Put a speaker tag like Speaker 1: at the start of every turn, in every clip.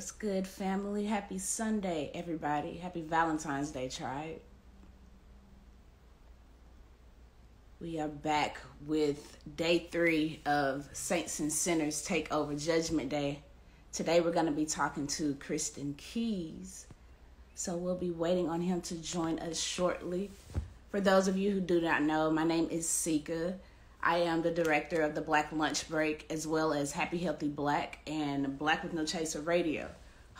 Speaker 1: What's good, family? Happy Sunday, everybody. Happy Valentine's Day, tribe. We are back with day three of Saints and Sinners Take Over Judgment Day. Today we're going to be talking to Christian Keyes. So we'll be waiting on him to join us shortly. For those of you who do not know, my name is Sika. I am the director of the Black Lunch Break, as well as Happy Healthy Black and Black with No Chaser Radio.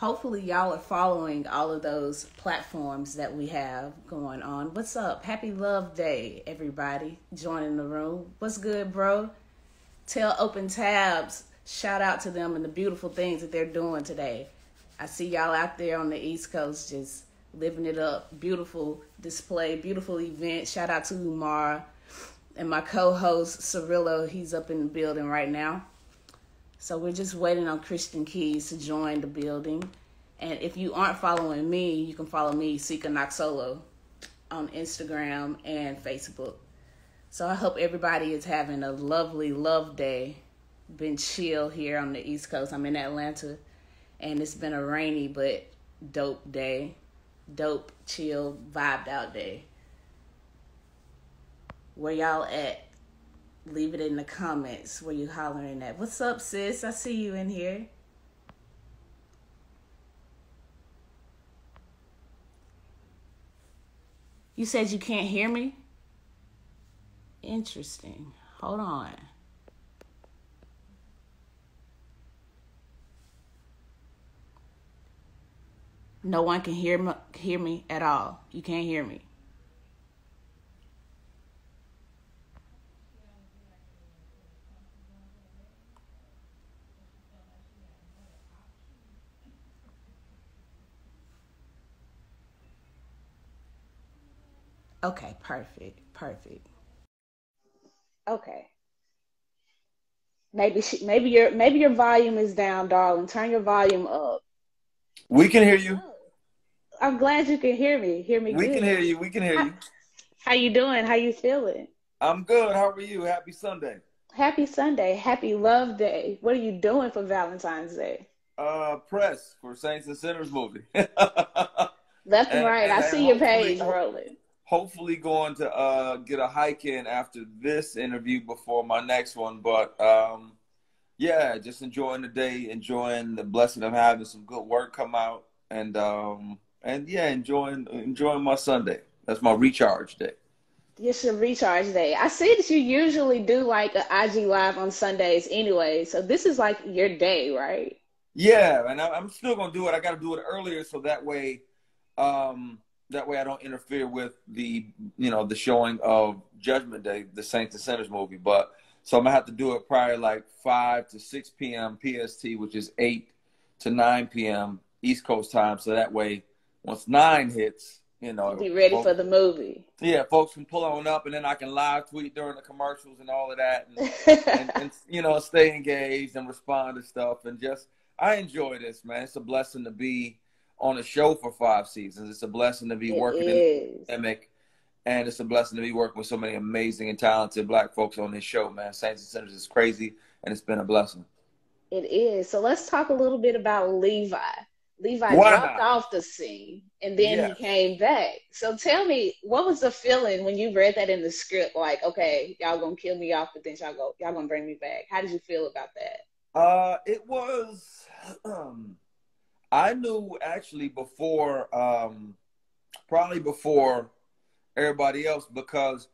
Speaker 1: Hopefully, y'all are following all of those platforms that we have going on. What's up? Happy Love Day, everybody joining the room. What's good, bro? Tell Open Tabs, shout out to them and the beautiful things that they're doing today. I see y'all out there on the East Coast just living it up. Beautiful display, beautiful event. Shout out to Umar and my co-host Cirilo, he's up in the building right now. So we're just waiting on Christian Keyes to join the building. And if you aren't following me, you can follow me, Sika Noxolo, on Instagram and Facebook. So I hope everybody is having a lovely love day. Been chill here on the East Coast. I'm in Atlanta, and it's been a rainy but dope day. Dope, chill, vibed out day where y'all at. Leave it in the comments where you hollering at. What's up, sis? I see you in here. You said you can't hear me? Interesting. Hold on. No one can hear me, hear me at all. You can't hear me. Okay, perfect, perfect. Okay. Maybe she, maybe your maybe your volume is down, darling. Turn your volume up.
Speaker 2: We can hear you.
Speaker 1: I'm glad you can hear me. Hear me.
Speaker 2: We
Speaker 1: good.
Speaker 2: can hear you. We can hear you.
Speaker 1: How you doing? How you feeling?
Speaker 2: I'm good. How are you? Happy Sunday.
Speaker 1: Happy Sunday. Happy Love Day. What are you doing for Valentine's Day?
Speaker 2: Uh, press for Saints and Sinners movie.
Speaker 1: Left and, and right. And I see your page rolling
Speaker 2: hopefully going to uh, get a hike in after this interview before my next one. But um, yeah, just enjoying the day, enjoying the blessing of having some good work come out, and um, and yeah, enjoying enjoying my Sunday. That's my recharge day.
Speaker 1: It's your recharge day. I see that you usually do like an IG live on Sundays anyway, so this is like your day, right?
Speaker 2: Yeah, and I'm still gonna do it. I got to do it earlier so that way. Um, that way I don't interfere with the you know the showing of Judgment Day, the Saints and Sinners movie. But so I'm gonna have to do it prior like five to six p.m. PST, which is eight to nine p.m. East Coast time. So that way, once nine hits, you know,
Speaker 1: be ready folks, for the movie.
Speaker 2: Yeah, folks can pull on up, and then I can live tweet during the commercials and all of that, and, and, and you know, stay engaged and respond to stuff, and just I enjoy this, man. It's a blessing to be on a show for five seasons. It's a blessing to be
Speaker 1: it
Speaker 2: working
Speaker 1: is.
Speaker 2: in the pandemic, and it's a blessing to be working with so many amazing and talented black folks on this show, man. Saints and Sinners is crazy, and it's been a blessing.
Speaker 1: It is. So let's talk a little bit about Levi. Levi Why dropped off the scene and then yeah. he came back. So tell me, what was the feeling when you read that in the script? Like, okay, y'all gonna kill me off, but then y'all go, y'all gonna bring me back. How did you feel about that?
Speaker 2: Uh, it was um I knew actually before, um, probably before everybody else, because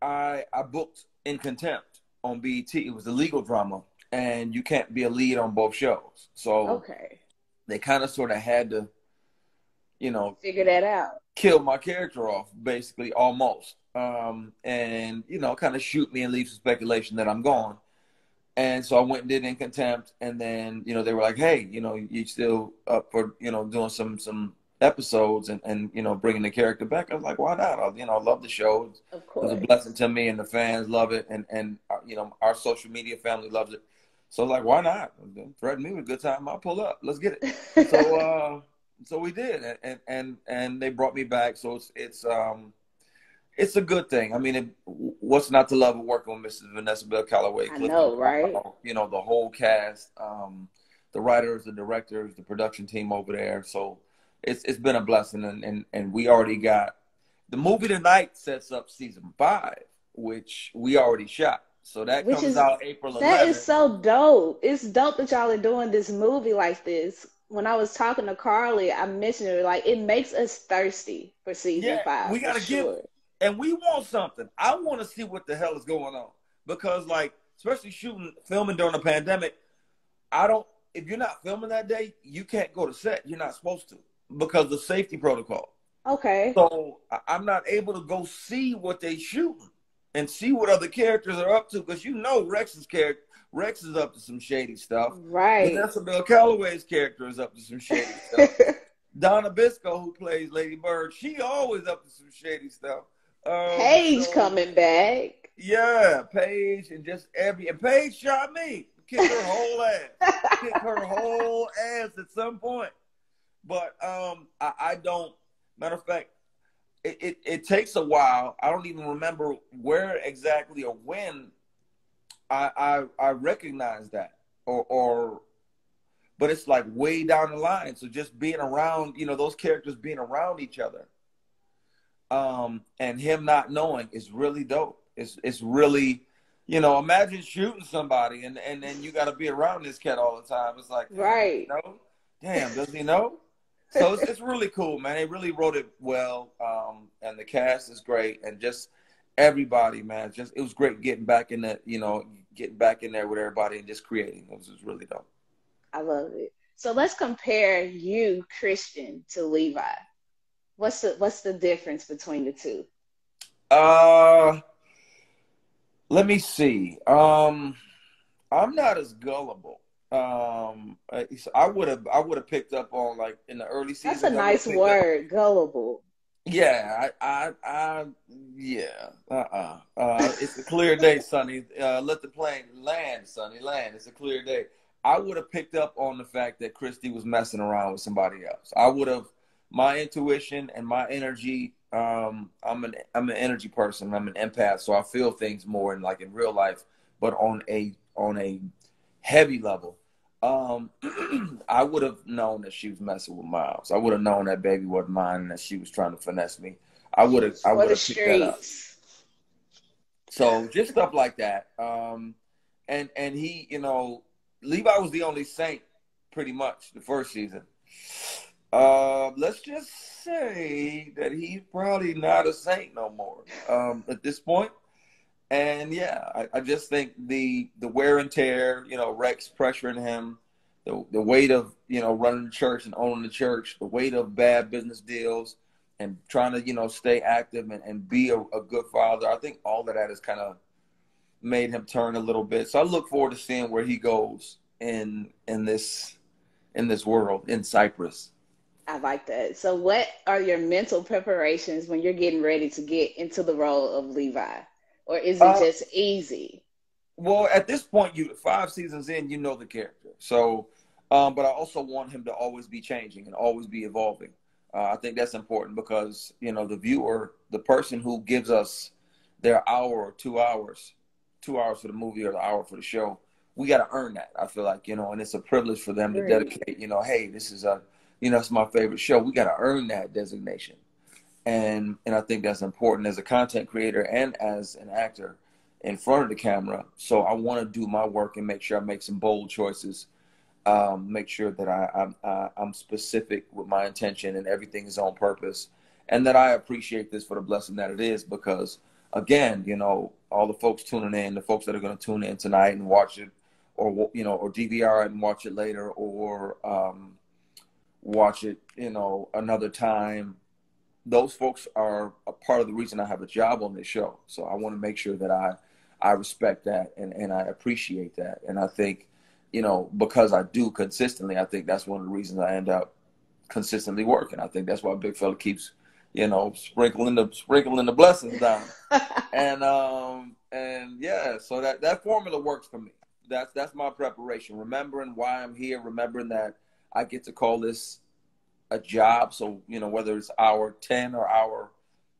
Speaker 2: I I booked in contempt on BET. It was a legal drama, and you can't be a lead on both shows. So
Speaker 1: okay,
Speaker 2: they kind of sort of had to, you know,
Speaker 1: figure that out.
Speaker 2: Kill my character off, basically, almost, um, and you know, kind of shoot me and leave some speculation that I'm gone. And so I went and did in contempt, and then you know they were like, "Hey, you know, you still up for you know doing some some episodes and and you know bringing the character back?" I was like, "Why not? I, you know, I love the show.
Speaker 1: Of course.
Speaker 2: It was a blessing to me, and the fans love it, and and uh, you know our social media family loves it. So like, why not? Threaten me with a good time. I'll pull up. Let's get it. so uh, so we did, and and and they brought me back. So it's it's um it's a good thing. I mean, it, what's not to love of working with Mrs. Vanessa Bell Calloway?
Speaker 1: I know, right?
Speaker 2: You know, the whole cast. Um, the writers, the directors, the production team over there. So it's it's been a blessing, and and, and we already got the movie tonight sets up season five, which we already shot. So that which comes is, out April 11th.
Speaker 1: That is so dope. It's dope that y'all are doing this movie like this. When I was talking to Karlie, I mentioned it like it makes us thirsty for season yeah, five.
Speaker 2: We gotta sure. And we want something. I want to see what the hell is going on because, like, especially shooting, filming during a pandemic, I don't. If you're not filming that day, you can't go to set. You're not supposed to because the safety protocol.
Speaker 1: Okay.
Speaker 2: So I'm not able to go see what they shoot and see what other characters are up to because you know Rex's character. Rex is up to some shady stuff.
Speaker 1: Right.
Speaker 2: Vanessa Bell Calloway's character is up to some shady stuff. Donna Biscoe, who plays Lady Bird, she always up to some shady stuff.
Speaker 1: Um, Paige so, coming back.
Speaker 2: Yeah, Paige and just every and Paige shot me. Kick her whole ass. Kick her whole ass at some point. But um I, I don't matter of fact, it, it, it takes a while. I don't even remember where exactly or when I I, I recognize that or or but it's like way down the line. So just being around, you know, those characters being around each other um, and him not knowing is really dope. It's it's really, you know, imagine shooting somebody and and then you got to be around this cat all the time. It's like,
Speaker 1: right?
Speaker 2: You know? Damn, does he know? so it's, it's really cool, man. They really wrote it well, um, and the cast is great, and just everybody, man. Just it was great getting back in that, you know, getting back in there with everybody and just creating. It was, it was really dope.
Speaker 1: I love it. So let's compare you, Christian, to Levi. What's the what's the difference between the two?
Speaker 2: Uh let me see. Um I'm not as gullible. Um I would have I would have picked up on like in the early season.
Speaker 1: That's a nice word, up. gullible.
Speaker 2: Yeah, I, I, I yeah, uh-uh. Uh, it's a clear day, Sonny. Uh, let the plane land, Sonny, land. It's a clear day. I would have picked up on the fact that Christy was messing around with somebody else. I would have my intuition and my energy. Um, I'm an I'm an energy person. I'm an empath, so I feel things more in like in real life, but on a on a heavy level. Um, I would have known that she was messing with Miles. I would have known that baby wasn't mine and that she was trying to finesse me. I would have I would have picked that up. So just stuff like that. Um, and and he, you know, Levi was the only saint pretty much the first season. Uh, let's just say that he's probably not a saint no more um, at this point. And yeah, I, I, just think the the wear and tear, you know, Rex pressuring him, the the weight of you know running the church and owning the church, the weight of bad business deals, and trying to you know stay active and, and be a, a good father. I think all of that has kind of made him turn a little bit. So I look forward to seeing where he goes in in this in this world in Cyprus.
Speaker 1: I like that. So, what are your mental preparations when you're getting ready to get into the role of Levi, or is it uh, just easy?
Speaker 2: Well, at this point, you five seasons in, you know the character. So, um, but I also want him to always be changing and always be evolving. Uh, I think that's important because you know the viewer, the person who gives us their hour or two hours, two hours for the movie or the hour for the show, we got to earn that. I feel like you know, and it's a privilege for them to dedicate. You know, hey, this is a you know, it's my favorite show. We got to earn that designation. And and I think that's important as a content creator and as an actor in front of the camera. So I want to do my work and make sure I make some bold choices. Um, make sure that I, I'm I, I'm specific with my intention and everything is on purpose, and that I appreciate this for the blessing that it is. Because again, you know, all the folks tuning in, the folks that are going to tune in tonight and watch it, or you know, or DVR it and watch it later, or um, watch it, you know, another time. Those folks are a part of the reason I have a job on this show. So I want to make sure that I I respect that and, and I appreciate that. And I think, you know, because I do consistently, I think that's one of the reasons I end up consistently working. I think that's why Big Fella keeps, you know, sprinkling the sprinkling the blessings down. and um and yeah, so that that formula works for me. That's that's my preparation. Remembering why I'm here, remembering that I get to call this a job. So, you know, whether it's hour 10 or hour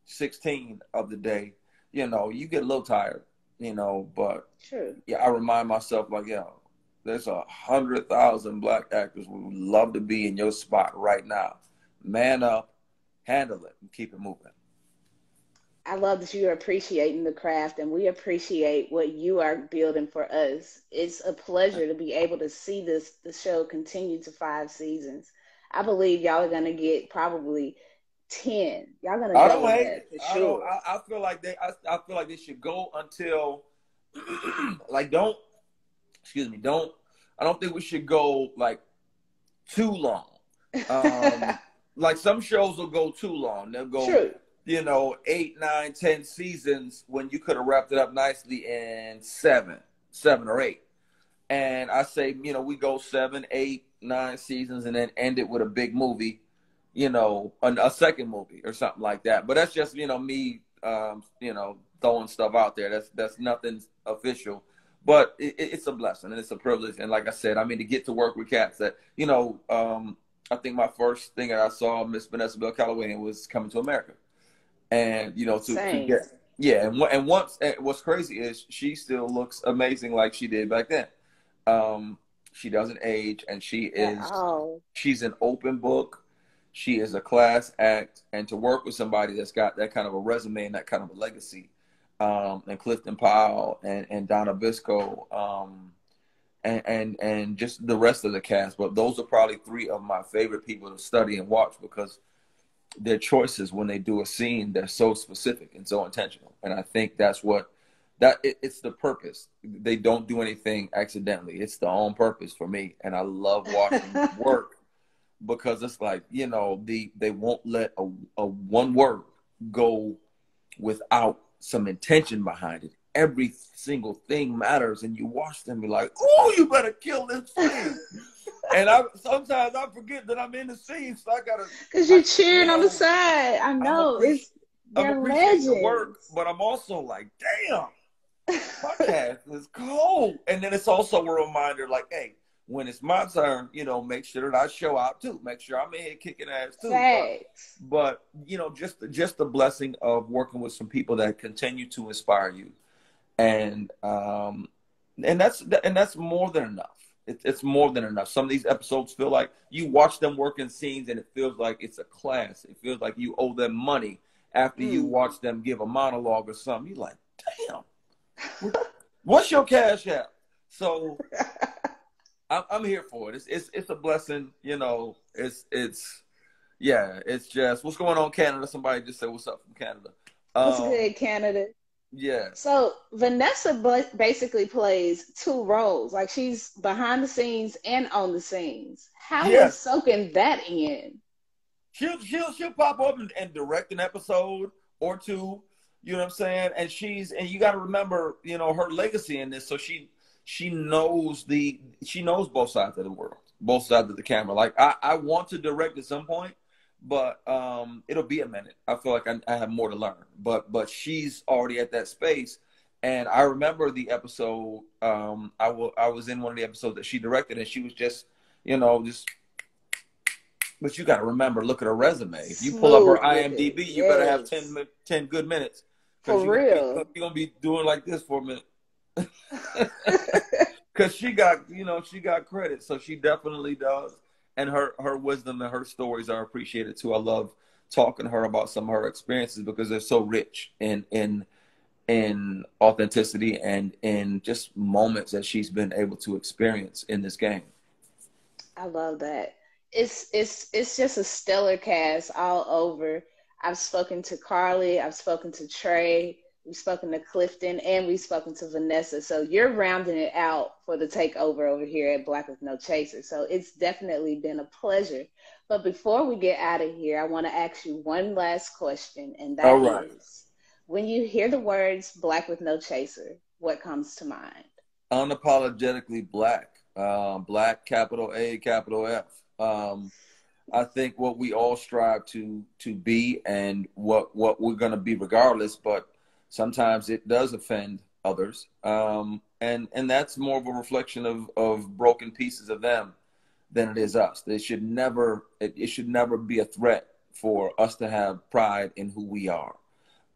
Speaker 2: 16 of the day, you know, you get a little tired, you know, but
Speaker 1: True.
Speaker 2: yeah, I remind myself like, yeah, there's a hundred thousand black actors who would love to be in your spot right now. Man up, handle it, and keep it moving.
Speaker 1: I love that you're appreciating the craft and we appreciate what you are building for us. It's a pleasure to be able to see this the show continue to five seasons. I believe y'all are gonna get probably ten. Y'all gonna
Speaker 2: I don't hate it. For sure. I, I, I, feel like they I, I feel like they should go until like don't excuse me, don't I don't think we should go like too long. Um like some shows will go too long. They'll go True you know, eight, nine, ten seasons when you could have wrapped it up nicely in seven, seven or eight. And I say, you know, we go seven, eight, nine seasons and then end it with a big movie, you know, a, a second movie or something like that. But that's just, you know, me, um, you know, throwing stuff out there. That's that's nothing official, but it, it's a blessing and it's a privilege. And like I said, I mean, to get to work with cats that, you know, um, I think my first thing that I saw Miss Vanessa Bell Calloway was Coming to America and you know to, to get yeah and and once and what's crazy is she still looks amazing like she did back then. Um she doesn't age and she is she's an open book. She is a class act and to work with somebody that's got that kind of a resume and that kind of a legacy um and clifton powell and and donna biscoe um and, and and just the rest of the cast but those are probably three of my favorite people to study and watch because their choices when they do a scene they're so specific and so intentional. And i think that's what that it, it's the purpose. They don't do anything accidentally. It's the on purpose for me. And i love watching work because it's like you know the they won't let a, a one word go without some intention behind it. Every single thing matters. And you watch them be like oh you better kill this thing and I sometimes I forget that I'm in the scene, so I gotta.
Speaker 1: Cause you're cheering you know, on the side. I know it's they're legends. The work,
Speaker 2: but I'm also like, damn, my ass is cold. And then it's also a reminder, like, hey, when it's my turn, you know, make sure that I show out too. Make sure I'm in here kicking ass too. But, but you know, just just the blessing of working with some people that continue to inspire you, and um, and that's and that's more than enough it, it's more than enough. Some of these episodes feel like you watch them working scenes and it feels like it's a class. It feels like you owe them money after mm. you watch them give a monologue or something. You're like, damn, what's your cash app? So I'm, I'm here for it. It's, it's it's a blessing. You know, it's it's yeah. It's just what's going on, Canada. Somebody just said what's up from Canada.
Speaker 1: What's um, good, Canada?
Speaker 2: Yeah.
Speaker 1: So Vanessa basically plays two roles. Like she's behind the scenes and on the scenes. How yeah. is soaking that in?
Speaker 2: She'll she'll she'll pop up and, and, direct an episode or two. You know what I'm saying? And she's and you got to remember, you know, her legacy in this. So she she knows the she knows both sides of the world, both sides of the camera. Like I I want to direct at some point, but um, it'll be a minute. I feel like I, I, have more to learn, but but she's already at that space. And I remember the episode. Um, I, w- I was in one of the episodes that she directed, and she was just, you know, just. But you got to remember, look at her resume. If you pull up her IMDb, yes. you better have 10, 10 good minutes.
Speaker 1: For
Speaker 2: you,
Speaker 1: real,
Speaker 2: you're gonna be doing like this for a minute. Because she got, you know, she got credit, so she definitely does and her her wisdom and her stories are appreciated too. I love talking to her about some of her experiences because they're so rich in in in authenticity and in just moments that she's been able to experience in this game.
Speaker 1: I love that. It's it's it's just a stellar cast all over. I've spoken to Karlie, I've spoken to Tray, We've spoken to Clifton and we've spoken to Vanessa. So you're rounding it out for the takeover over here at Black with No Chaser. So it's definitely been a pleasure. But before we get out of here, I want to ask you one last question, and that right. is: when you hear the words Black with No Chaser, what comes to mind?
Speaker 2: Unapologetically black. Um, black, capital A, capital F. Um, I think what we all strive to to be and what what we're going to be regardless, but sometimes it does offend others. Um, and and that's more of a reflection of of broken pieces of them than it is us. It should never it, it should never be a threat for us to have pride in who we are.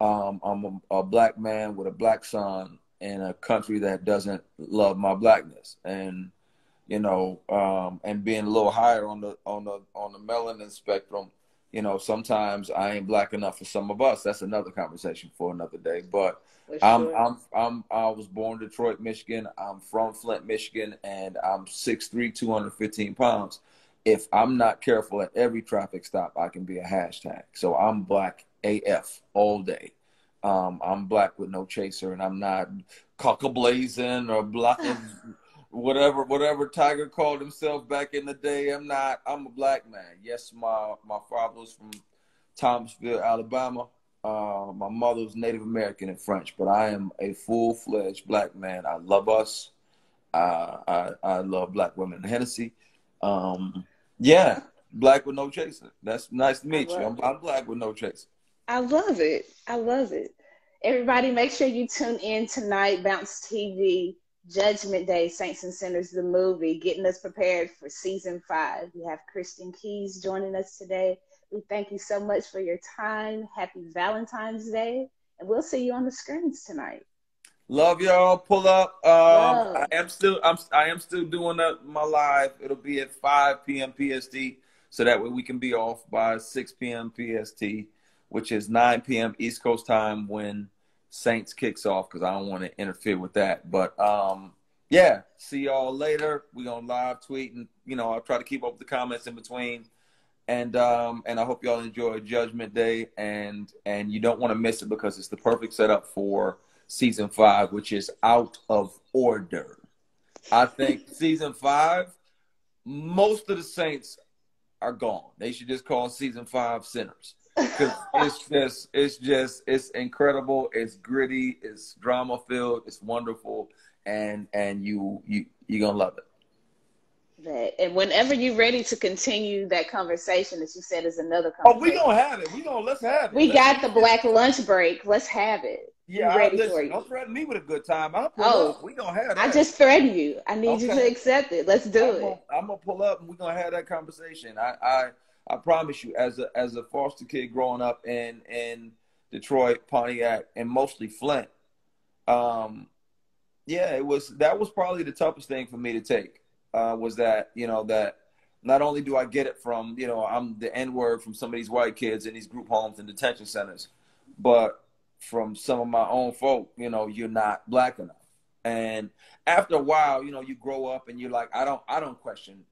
Speaker 2: Um, i'm a, a, black man with a black son in a country that doesn't love my blackness. And you know, um, and being a little higher on the on the on the melanin spectrum, you know, sometimes I ain't black enough for some of us. That's another conversation for another day. But sure. I'm I'm I'm I was born in Detroit, Michigan. I'm from Flint, Michigan, and I'm 6'3", 215 pounds. If I'm not careful at every traffic stop, I can be a hashtag. So I'm black AF all day. Um, I'm black with no chaser, and I'm not cock blazing or blocking whatever whatever Tiger called himself back in the day. I'm not. I'm a black man. Yes, my my father was from Thomasville, Alabama. Uh, my mother was Native American and French, but I am a full fledged black man. I love us. Uh, I I love black women. Hennessy. Um, yeah, black with no chaser. That's nice to meet you. I'm, I'm black with no chaser.
Speaker 1: I love it. I love it. Everybody, make sure you tune in tonight. Bounce TV Judgment Day, Saints and Sinners, the movie, getting us prepared for season five. We have Christian Keyes joining us today. We thank you so much for your time. Happy Valentine's Day, and we'll see you on the screens tonight.
Speaker 2: Love y'all. Pull up. Um, I am still I'm I am still doing my live. It'll be at 5 p.m. PST, so that way we can be off by 6 p.m. PST, which is 9 p.m. East Coast time when Saints kicks off because I don't want to interfere with that. But um, yeah, see y'all later. We gonna live tweet and you know I'll try to keep up with the comments in between. And um, and I hope y'all enjoy Judgment Day and and you don't want to miss it because it's the perfect setup for season five, which is out of order. I think season five, most of the Saints are gone. They should just call season five sinners. Cause it's just, it's just, it's incredible. It's gritty. It's drama filled. It's wonderful, and and you you you're gonna love it.
Speaker 1: That and whenever you're ready to continue that conversation, as you said, is another conversation.
Speaker 2: Oh, we gonna have it. We gonna let's have it.
Speaker 1: We
Speaker 2: let's
Speaker 1: got the black lunch break. Let's have it.
Speaker 2: Yeah, ready listen, for you. Don't threaten me with a good time. I'll pull oh, up. We gonna have that.
Speaker 1: I just threatened you. I need okay. you to accept it. Let's do
Speaker 2: I'm
Speaker 1: it.
Speaker 2: Gonna, I'm gonna pull up and we're gonna have that conversation. I, I I promise you, as a as a foster kid growing up in in Detroit, Pontiac, and mostly Flint, um, yeah, it was that was probably the toughest thing for me to take. Uh, was that you know that not only do I get it from you know I'm the N word from some of these white kids in these group homes and detention centers, but from some of my own folk, you know, you're not black enough. And after a while, you know, you grow up and you're like, I don't, I don't question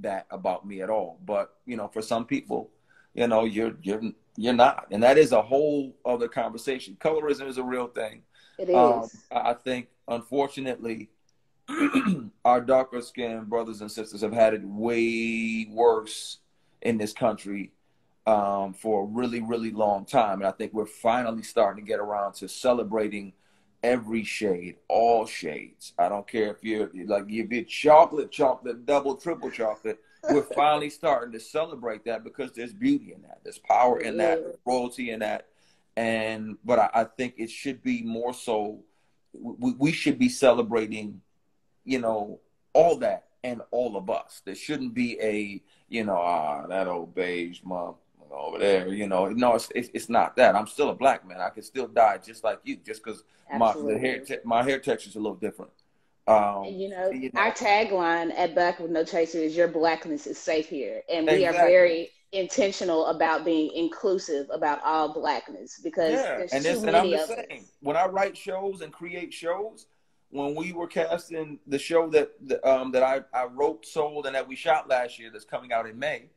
Speaker 2: that about me at all. But you know, for some people, you know, you're you're you're not, and that is a whole other conversation. Colorism is a real thing.
Speaker 1: It um.
Speaker 2: Um, I think, unfortunately, our darker skinned brothers and sisters have had it way worse in this country um, for a really, really long time, and I think we're finally starting to get around to celebrating every shade, all shades. I don't care if you're like if you're chocolate, chocolate, double, triple chocolate. We're finally starting to celebrate that because there's beauty in that, there's power in that, there's royalty in that, and but I, I, think it should be more so. We, we should be celebrating, you know, all that and all of us. There shouldn't be a you know ah that old beige mom over there. You know, no, it's, it's, it's not that. I'm still a black man. I can still die just like you, just because my the hair te- my hair texture is a little different.
Speaker 1: Um, you, know, you know, our tagline at Black with No Chaser is "Your blackness is safe here," and we exactly. are very intentional about being inclusive about all blackness because yeah. there's and too many and I'm the same.
Speaker 2: When I write shows and create shows, when we were casting the show that um, that I, I wrote, sold, and that we shot last year, that's coming out in May,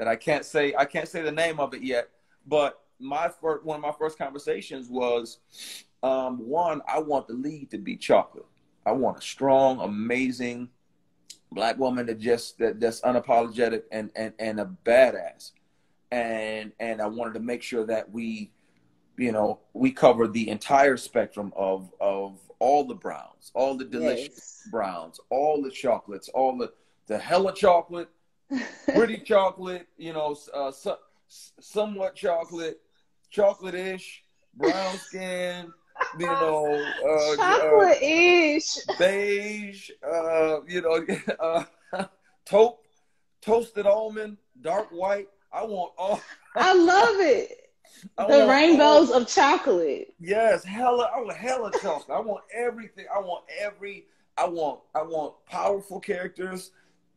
Speaker 2: that I can't say I can't say the name of it yet, but my first one of my first conversations was um, one, I want the lead to be chocolate. I want a strong, amazing black woman that just that, that's unapologetic and, and and a badass. And and I wanted to make sure that we, you know, we cover the entire spectrum of of all the browns, all the delicious yes. browns, all the chocolates, all the the hella chocolate, pretty chocolate, you know, uh, so, somewhat chocolate, chocolate-ish, brown skin, you know, uh,
Speaker 1: chocolate-ish,
Speaker 2: uh, beige, uh, you know, uh, taupe, toasted almond, dark white. I want all.
Speaker 1: I love it. I the rainbows all, of chocolate.
Speaker 2: Yes, hella. I want hella chocolate. I want everything. I want every I want I want powerful characters.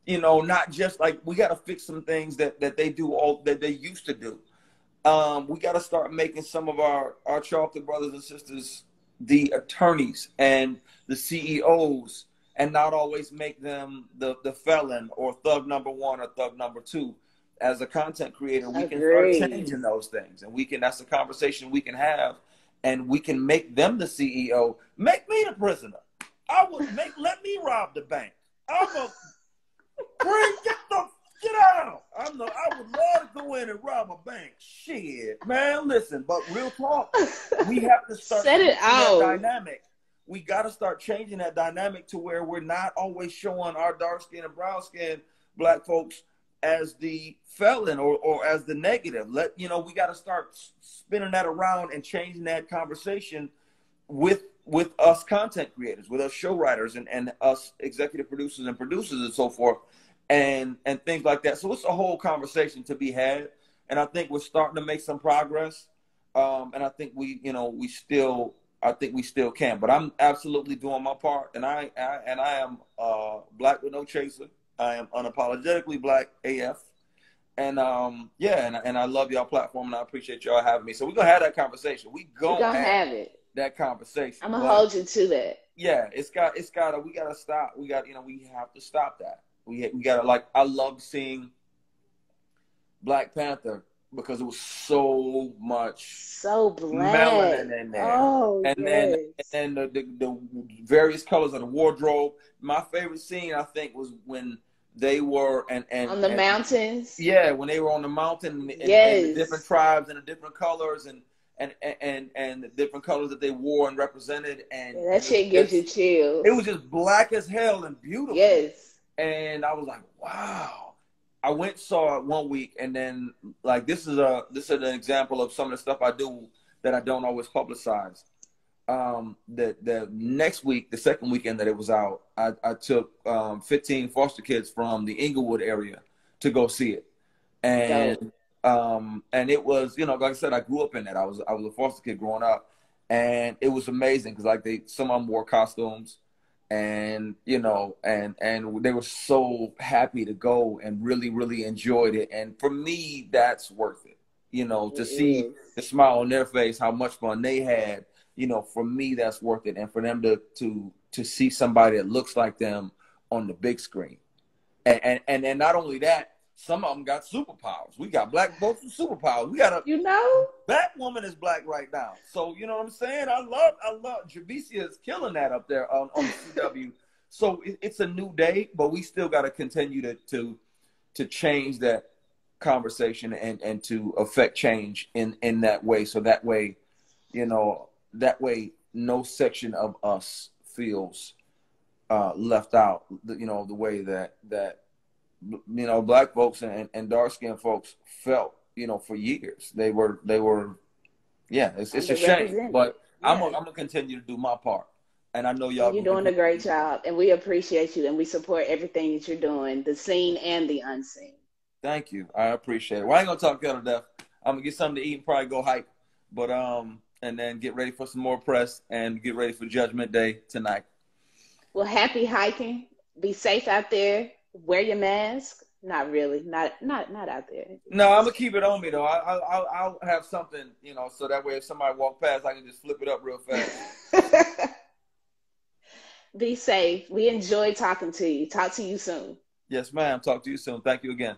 Speaker 2: You know, not just like we got to fix some things that that they do all that they used to do. Um, we got to start making some of our our Charlton brothers and sisters the attorneys and the CEOs, and not always make them the the felon or thug number one or thug number two. As a content creator, we can start changing those things, and we can. That's a conversation we can have, and we can make them the CEO. Make me the prisoner. I would make let me rob the bank. I'm a bring get the get out. I'm the I would love to go in and rob a bank. Shit, man, listen, but real talk, we have to start
Speaker 1: set it out
Speaker 2: dynamic. We got to start changing that dynamic to where we're not always showing our dark skin and brown skin black folks as the felon or, or as the negative. Let you know we got to start spinning that around and changing that conversation with with us content creators, with us show writers and, and us executive producers and producers and so forth and and things like that. So it's a whole conversation to be had. And I think we're starting to make some progress. Um, and I think we, you know, we still I think we still can. But I'm absolutely doing my part and I, I and I am uh, black with no chaser. I am unapologetically black AF. And um, yeah, and, and I love y'all platform and I appreciate y'all having me. So we're gonna have that conversation. We gonna,
Speaker 1: have, have it
Speaker 2: that conversation.
Speaker 1: I'm gonna hold you to that.
Speaker 2: Yeah, it's got it's gotta we gotta stop. We got you know we have to stop that. We we gotta like I love seeing Black Panther because it was so much
Speaker 1: so black melanin in there. Oh,
Speaker 2: and
Speaker 1: yes.
Speaker 2: then and then the, the, the various colors of the wardrobe. My favorite scene I think was when they were and and
Speaker 1: on the
Speaker 2: and,
Speaker 1: mountains.
Speaker 2: Yeah, when they were on the mountain and,
Speaker 1: yes.
Speaker 2: and the different tribes and the different colors and and and and the different colors that they wore and represented and
Speaker 1: yeah, that shit gives you chills.
Speaker 2: It was just black as hell and beautiful.
Speaker 1: Yes.
Speaker 2: And I was like, wow. I went saw it one week and then like this is a this is an example of some of the stuff I do that I don't always publicize. Um the the next week, the second weekend that it was out, I, I took um 15 foster kids from the Inglewood area to go see it. And um, and it was, you know, like I said, I grew up in it. I was I was a foster kid growing up, and it was amazing because like they some of them wore costumes, and you know, and and they were so happy to go and really really enjoyed it. And for me, that's worth it. You know, to it see is. the smile on their face, how much fun they had. You know, for me, that's worth it. And for them to to to see somebody that looks like them on the big screen, and and and, and not only that some of them got superpowers. We got black folks with superpowers. We got a
Speaker 1: you know
Speaker 2: Batwoman is black right now. So you know what I'm saying. I love I love Javicia is killing that up there on, on the CW. so it, it's a new day, but we still got to continue to to to change that conversation and and to affect change in in that way. So that way, you know, that way no section of us feels uh, left out. You know the way that that you know, black folks and, and dark skinned folks felt, you know, for years. They were, they were, yeah, it's, it's a shame, but yeah. I'm, I'm gonna continue to do my part. And I know y'all.
Speaker 1: You're doing a great job, and we appreciate you, and we support everything that you're doing, the seen and the unseen.
Speaker 2: Thank you. I appreciate it. Well, I ain't gonna talk to death. I'm gonna get something to eat and probably go hike, but um, and then get ready for some more press and get ready for Judgment Day tonight.
Speaker 1: Well, happy hiking. Be safe out there wear your mask. Not really. Not not not out there.
Speaker 2: No, I'm gonna keep it on me though. I, I I'll, I'll have something, you know, so that way if somebody walk past, I can just flip it up real fast.
Speaker 1: Be safe. We enjoy talking to you. Talk to you soon.
Speaker 2: Yes, ma'am. Talk to you soon. Thank you again.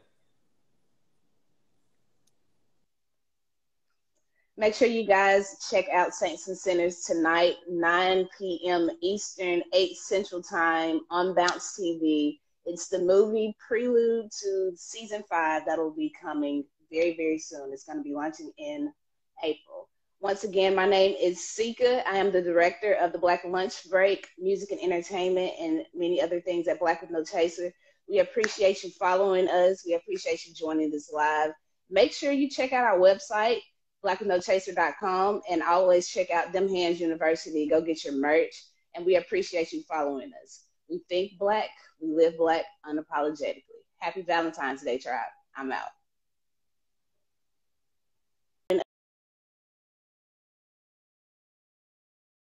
Speaker 1: Make sure you guys check out Saints and Sinners tonight, 9 p.m. Eastern, 8 Central Time on Bounce TV. It's the movie prelude to season five that'll be coming very, very soon. It's going to be launching in April. Once again, my name is Sika. I am the director of the Black Lunch Break, Music and Entertainment, and many other things at Black with No Chaser. We appreciate you following us. We appreciate you joining this live. Make sure you check out our website, blackwithnochaser.com, and always check out Them Hands University. Go get your merch. And we appreciate you following us. We think black, we live black unapologetically. Happy Valentine's Day, tribe. I'm out.